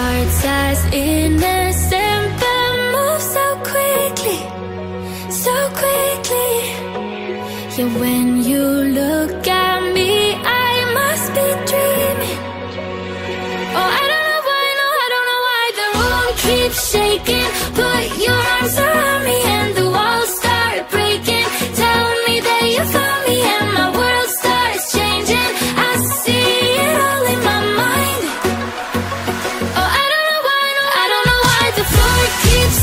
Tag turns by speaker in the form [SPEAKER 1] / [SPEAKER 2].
[SPEAKER 1] starts as innocent but moves so quickly, so quickly. Yeah, when you look at me, I must be dreaming. Oh, I don't know why, no, I don't know why the room keeps shaking. Around keeps